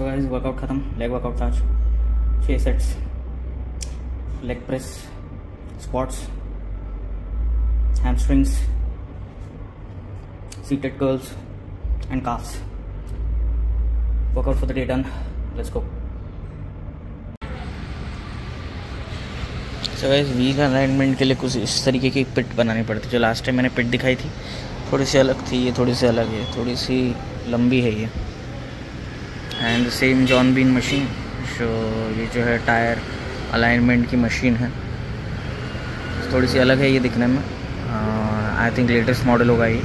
सो guys workout ख़त्म leg workout था आज छः sets leg press squats hamstrings, seated curls, and calves. Workout for the day done. Let's go. So guys wheel alignment के लिए कुछ इस तरीके की पिट बनानी पड़ती जो लास्ट टाइम मैंने पिट दिखाई थी, थोड़ी सी अलग थी, ये थोड़ी सी अलग है, थोड़ी सी लंबी है ये। And same John Bean machine, so ये जो है टायर अलाइनमेंट की मशीन है। थोड़ी सी अलग है ये दिखने में। आई थिंक लेटेस्ट मॉडल होगा ये।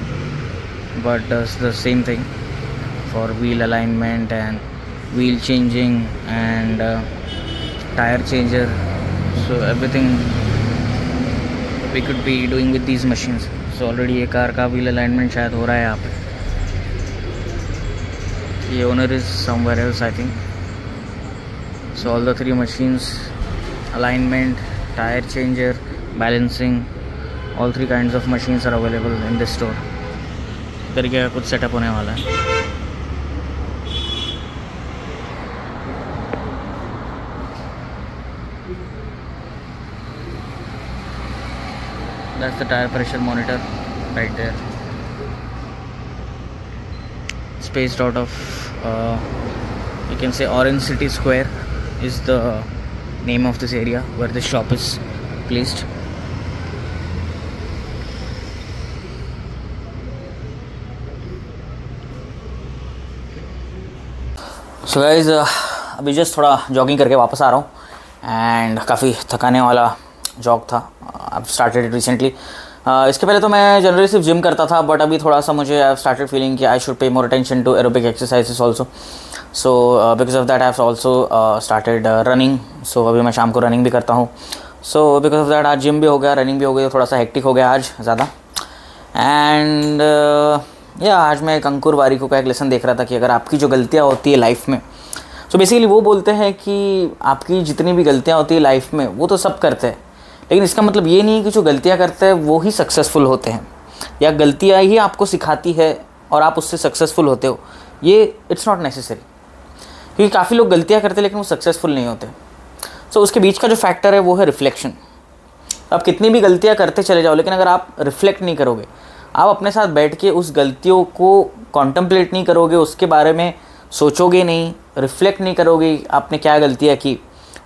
But the same thing for wheel alignment and wheel changing and tyre changer so, everything we could be doing with these machines. So, already ये कार का wheel alignment शायद हो रहा है यहाँ पे। ये owner is somewhere else I think so all the three machines alignment tire changer balancing all three kinds of machines are available in this store तरीके का कुछ सेटअप होने वाला है that's the tire pressure monitor right there spaced out of uh, you can say orange city square is the name of this area where this shop is placed so guys अभी just थोड़ा jogging करके वापस आ रहा हूँ and काफ़ी थकाने वाला jog था I started recently इसके पहले तो मैं जनरली सिर्फ़ जिम करता था बट अभी थोड़ा सा मुझे आई स्टार्टेड फीलिंग कि I should pay more attention to aerobic exercises also so because of that I also started running so अभी मैं शाम को रनिंग भी करता हूँ. सो बिकॉज़ ऑफ़ दैट आज जिम भी हो गया रनिंग भी हो गई थोड़ा सा हेक्टिक हो गया आज ज़्यादा. एंड या आज मैं एक अंकुर वारिको का एक लेसन देख रहा था कि अगर आपकी जो गलतियाँ होती है लाइफ में सो so बेसिकली वो बोलते हैं कि आपकी जितनी भी गलतियाँ होती है लाइफ में, वो तो सब करते हैं. लेकिन इसका मतलब ये नहीं है कि जो गलतियाँ करते हैं वो ही सक्सेसफुल होते हैं। या गलतियाँ ही आपको सिखाती है और आप उससे सक्सेसफुल होते हो। ये इट्स नॉट नेसेसरी क्योंकि काफ़ी लोग गलतियाँ करते हैं लेकिन वो सक्सेसफुल नहीं होते। सो so, उसके बीच का जो फैक्टर है वो है रिफ्लेक्शन आप कितनी भी गलतियाँ करते चले जाओ लेकिन अगर आप रिफ्लेक्ट नहीं करोगे आप अपने साथ बैठ के उस गलतियों को कॉन्टम्पलेट नहीं करोगे उसके बारे में सोचोगे नहीं रिफ्लेक्ट नहीं करोगे आपने क्या गलतियाँ की।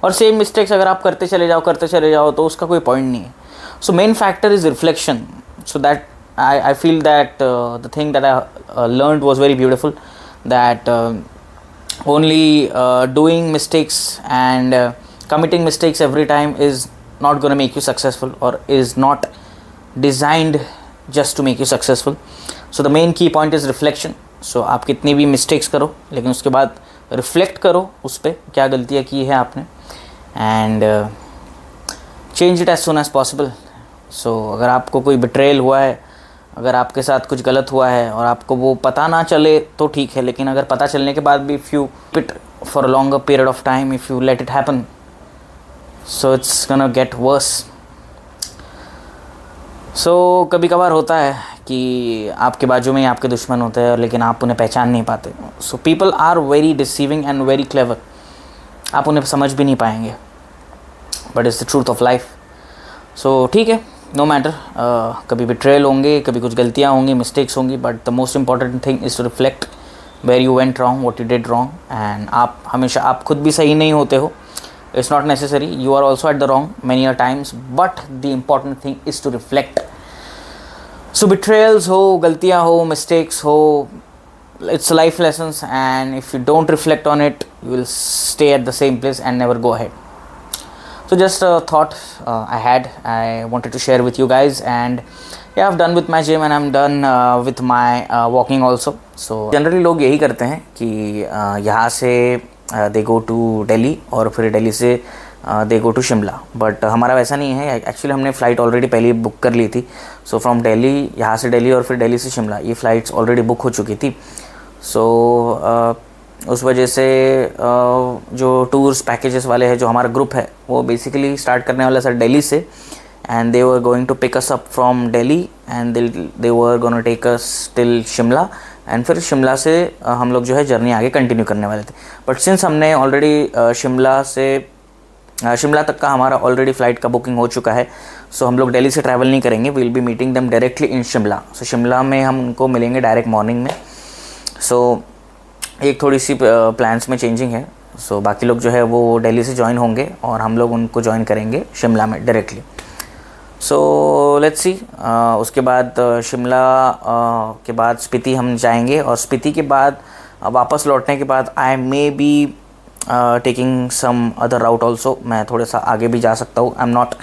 और सेम मिस्टेक्स अगर आप करते चले जाओ, करते चले जाओ तो उसका कोई पॉइंट नहीं है। So main factor is reflection so that I I feel that the thing that I learn was very beautiful that only doing mistakes and mistakes every time is not going to make you successful or is not designed just to make you successful. So, the main key point is reflection. So, आप कितनी भी mistakes करो, लेकिन उसके बाद reflect करो उस पर क्या गलतियाँ की है आपने। And change it as soon as possible so अगर आपको कोई बिट्रेल हुआ है, अगर आपके साथ कुछ गलत हुआ है और आपको वो पता ना चले तो ठीक है, लेकिन अगर पता चलने के बाद भी if you pit for longer period of time if you let it happen so it's gonna get worse so कभी कभार होता है कि आपके बाजू में ही आपके दुश्मन होते हैं, लेकिन आप उन्हें पहचान नहीं पाते। So people are very deceiving and very clever आप उन्हें समझ भी नहीं पाएँगे। But is the truth of life so ठीक है नो मैटर कभी भी ट्रेल होंगे, कभी कुछ गलतियाँ होंगी मिस्टेक्स होंगी but the most important thing is to reflect where you went wrong what you did wrong and आप हमेशा, आप खुद भी सही नहीं होते हो। It's not necessary you are also at the wrong many are times but the important thing is to reflect so betrayals हो गलतियाँ हो मिस्टेक्स हो it's life lessons and if you don't reflect on it you will stay at the same place and never go ahead so just a thought uh, i had i wanted to share with you guys and yeah i've done with my gym and i'm done uh, with my uh, walking also so generally लोग यही करते हैं कि uh, यहाँ से they go to Delhi और फिर दिल्ली से they go to Shimla but हमारा वैसा नहीं है एक्चुअली हमने फ़्लाइट ऑलरेडी पहले बुक कर ली थी सो फ्रॉम दिल्ली यहाँ से दिल्ली और फिर दिल्ली से शिमला ये फ़्लाइट्स ऑलरेडी बुक हो चुकी थी सो so, uh, उस वजह से जो टूर्स पैकेजेस वाले हैं जो हमारा ग्रुप है वो बेसिकली स्टार्ट करने वाला सर दिल्ली से। And going to pick us up from Delhi and they they were going to take us till Shimla and फिर शिमला से हम लोग जो है जर्नी आगे कंटिन्यू करने वाले थे। बट सिंस हमने ऑलरेडी शिमला से शिमला तक का हमारा ऑलरेडी फ़्लाइट का बुकिंग हो चुका है सो हम लोग दिल्ली से ट्रैवल नहीं करेंगे। Will be meeting them directly in Shimla. So Shimla में हम उनको मिलेंगे डायरेक्ट मॉर्निंग में। सो so, एक थोड़ी सी प्लान्स में चेंजिंग है। सो so, बाकी लोग जो है वो दिल्ली से ज्वाइन होंगे और हम लोग उनको ज्वाइन करेंगे शिमला में डायरेक्टली सो लेट्स सी उसके बाद शिमला के बाद स्पीति हम जाएँगे और स्पीति के बाद वापस लौटने के बाद I may be taking some other route also मैं थोड़ा सा आगे भी जा सकता हूँ। I am not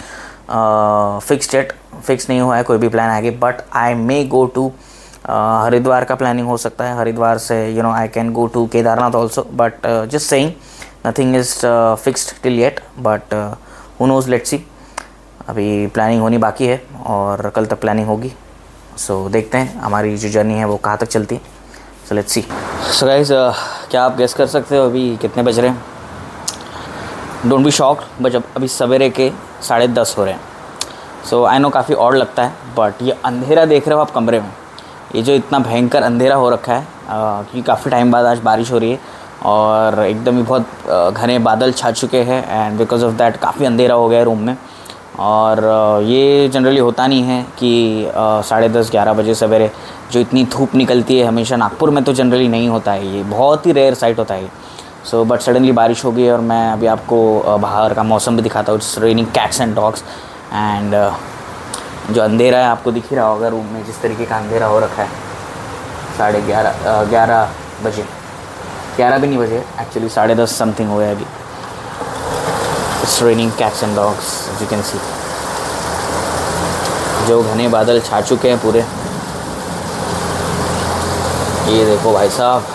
fix date fix नहीं हुआ है कोई भी प्लान आगे। But I may go to Haridwar का प्लानिंग हो सकता है हरिद्वार से you know I can go to Kedarnath also but just saying nothing is fixed till yet but who knows let's see अभी प्लानिंग होनी बाकी है और कल तक प्लानिंग होगी. सो so, देखते हैं हमारी जो जर्नी है वो कहाँ तक चलती है. So let's see so guys क्या आप गेस कर सकते हो अभी कितने बज रहे हैं? डोंट बी शॉक बट जब अभी सवेरे के साढ़े दस हो रहे हैं. सो आई नो काफ़ी और लगता है बट ये अंधेरा देख रहे हो आप कमरे में? ये जो इतना भयंकर अंधेरा हो रखा है क्योंकि काफ़ी टाइम बाद आज बारिश हो रही है और एकदम ही बहुत घने बादल छा चुके हैं एंड बिकॉज़ ऑफ़ दैट काफ़ी अंधेरा हो गया है रूम में। और ये जनरली होता नहीं है कि साढ़े दस, ग्यारह बजे सवेरे जो इतनी धूप निकलती है हमेशा नागपुर में तो जनरली नहीं होता है, ये बहुत ही रेयर साइट होता है सो बट सडनली बारिश हो गई और मैं अभी आपको बाहर का मौसम भी दिखाता हूँ raining cats and dogs and जो अंधेरा है, आपको दिख ही रहा होगा रूम में, जिस तरीके का अंधेरा हो रखा है। साढ़े ग्यारह ग्यारह बजे। ग्यारह भी नहीं बजे एक्चुअली साढ़े दस समथिंग हो गया अभी। It's raining cats and dogs you can see जो घने बादल छा चुके हैं पूरे। ये देखो भाई साहब।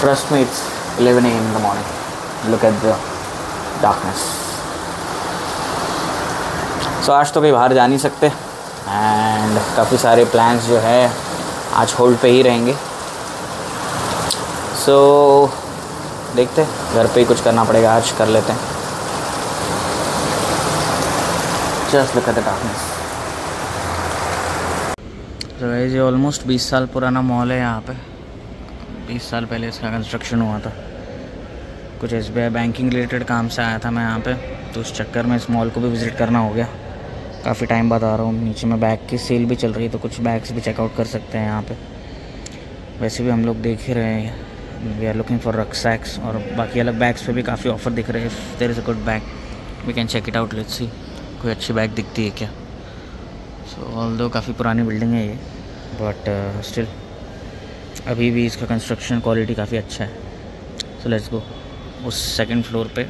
Trust me it's 11 a.m. in the morning. Look at the darkness. So आज तो कहीं बाहर जा नहीं सकते। एंड काफ़ी सारे प्लान्स जो है आज होल्ड पे ही रहेंगे। सो so, देखते घर पे ही कुछ करना पड़ेगा आज कर लेते हैं। Just look at the darkness तो ये ऑलमोस्ट 20 साल पुराना मॉल है यहाँ पे। 20 साल पहले इसका कंस्ट्रक्शन हुआ था। कुछ एस बैंकिंग रिलेटेड काम से आया था मैं यहाँ पे तो उस चक्कर में इस मॉल को भी विज़िट करना हो गया। काफ़ी टाइम बाद आ रहा हूँ नीचे में बैग की सेल भी चल रही है तो कुछ बैग्स भी चेकआउट कर सकते हैं यहाँ पे। वैसे भी हम लोग देख ही रहे हैं वी आर लुकिंग फॉर रक सैक्स और बाकी अलग बैग्स पे भी काफ़ी ऑफ़र दिख रहे हैं। There is a good bag we can check it out let's see कोई अच्छी बैग दिखती है क्या? सो ऑल दो काफ़ी पुरानी बिल्डिंग है ये बट स्टिल uh, अभी भी इसका कंस्ट्रक्शन क्वालिटी काफ़ी अच्छा है। सो लेट्स गो उस सेकंड फ्लोर पे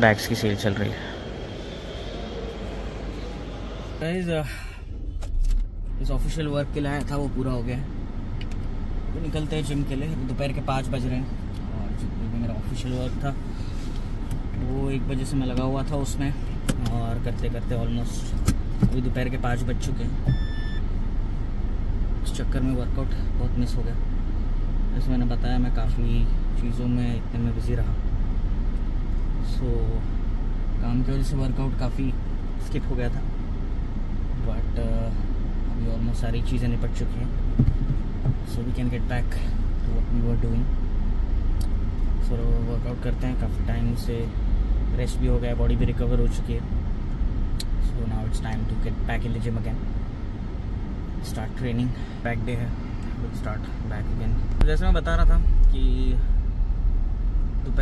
बैग्स की सेल चल रही है। Uh, इस ऑफिशियल वर्क के लिए था वो पूरा हो गया। तो निकलते हैं जिम के लिए। दोपहर के पाँच बज रहे हैं। और भी मेरा ऑफिशियल वर्क था वो एक बजे से मैं लगा हुआ था उसमें। और करते करते ऑलमोस्ट अभी दोपहर के पाँच बज चुके हैं। इस चक्कर में वर्कआउट बहुत मिस हो गया। जैसे मैंने बताया मैं काफ़ी चीज़ों में इतने में बिज़ी रहा। सो so, काम की वजह से वर्कआउट काफ़ी स्किप हो गया था। बट अभी ऑलमोस्ट सारी चीज़ें निपट चुकी हैं। So we can get back to what we were doing so workout करते हैं। काफ़ी टाइम से रेस्ट भी हो गया बॉडी भी रिकवर हो चुकी है। So now it's time to get back in the gym again start training back day है। विल स्टार्ट बैक अगेन जैसे मैं बता रहा था कि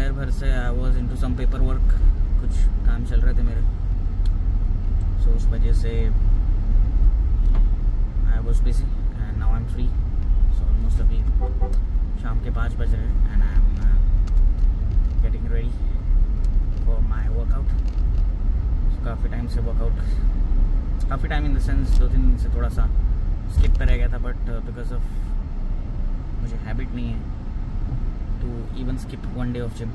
दोपहर भर से I was into some paper work कुछ काम चल रहे थे मेरे। सो so, उस वजह से I was busy and now I am free so almost अभी शाम के पाँच बज रहे हैं and I am getting ready for my workout काफ़ी टाइम से वर्कआउट काफ़ी टाइम इन द सेंस दो तीन दिन से थोड़ा सा स्किप कर गया था बट बिकॉज़ ऑफ़ मुझे हैबिट नहीं है। To even skip one day of gym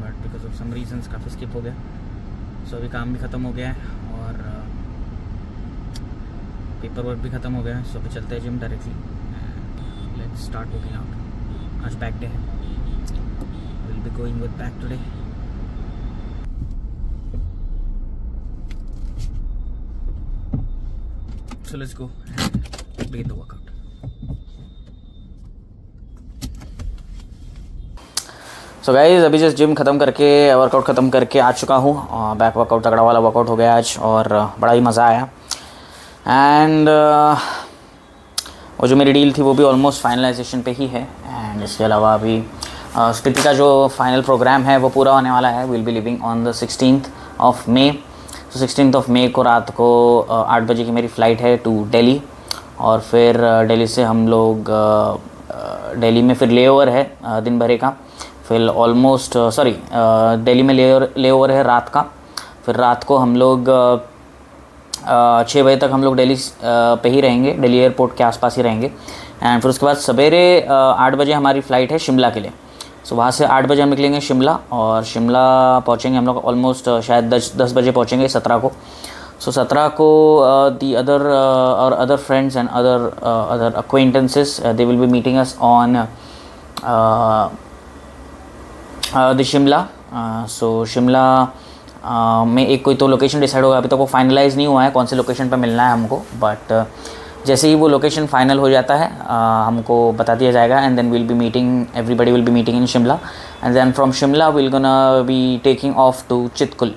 but because of some reasons काफ़ी स्किप हो गया सो so, अभी काम भी ख़त्म हो गया है और पेपर uh, वर्क भी ख़त्म हो गया है सो अभी चलते हैं gym directly let's start working out. आज back day. We'll be going with back today. so let's go and begin the so guys अभी जस्ट जिम ख़त्म करके वर्कआउट ख़त्म करके आ चुका हूँ बैक वर्कआउट तगड़ा वाला वर्कआउट हो गया आज, और बड़ा ही मज़ा आया। एंड वो जो मेरी डील थी, वो भी ऑलमोस्ट फाइनलाइजेशन पे ही है। एंड इसके अलावा अभी स्थिति का जो फाइनल प्रोग्राम है, वो पूरा होने वाला है। Will be living on the sixteen of May तो सिक्सटीन ऑफ़ मे को रात को आठ बजे की मेरी फ़्लाइट है टू दिल्ली और फिर दिल्ली से हम लोग दिल्ली में फिर ले ओवर है दिन भरे का। फिर ऑलमोस्ट सॉरी दिल्ली में ले ओवर है रात का। फिर रात को हम लोग छः बजे तक हम लोग दिल्ली पे ही रहेंगे दिल्ली एयरपोर्ट के आसपास ही रहेंगे। एंड फिर उसके बाद सवेरे आठ बजे हमारी फ़्लाइट है शिमला के लिए। सो so, वहाँ से आठ बजे हम निकलेंगे शिमला और शिमला पहुँचेंगे हम लोग ऑलमोस्ट शायद दस दस बजे पहुँचेंगे सत्रह को। सो so, सत्रह को दी अदर और other friends and other other acquaintances they will be meeting us on the Shimla. So Shimla में एक कोई तो लोकेशन डिसाइड होगा अभी तक तो वो फाइनलाइज़ नहीं हुआ है कौन से लोकेशन पर मिलना है हमको बट जैसे ही वो लोकेशन फाइनल हो जाता है uh, हमको बता दिया जाएगा and then will be meeting everybody will be meeting in Shimla and then from Shimla will gonna be taking off to Chitkul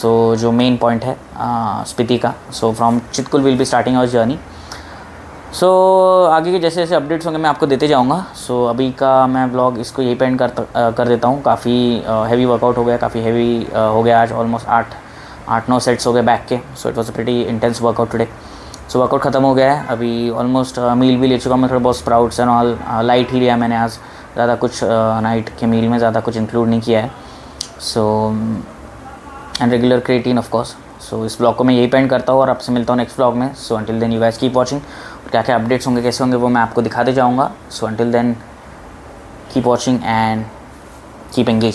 so जो मेन पॉइंट है स्पीति का. So from Chitkul will be starting our journey so so, आगे के जैसे जैसे updates होंगे मैं आपको देते जाऊँगा। सो so, अभी का मैं ब्लॉग इसको यही पेंड कर कर देता हूँ। काफ़ी हैवी वर्कआउट हो गया काफ़ी हैवी हो गया आज ऑलमोस्ट आठ आठ नौ सेट्स हो गए बैक के। So it was a pretty intense workout today so workout ख़त्म हो गया है। अभी ऑलमोस्ट मील भी ले चुका मैं थोड़ा बहुत स्प्राउट्स एंड ऑल लाइट ही लिया मैंने आज। ज़्यादा कुछ नाइट के मील में ज़्यादा कुछ इंक्लूड नहीं किया है। So and regular creatine of course so इस ब्लॉग को मैं यही पेंड करता हूँ और आपसे मिलता हूँ नेक्स्ट ब्लॉग में। So until then you guys keep watching क्या क्या अपडेट्स होंगे, कैसे होंगे, वो मैं आपको दिखाते जाऊँगा। So until then keep watching and keep engage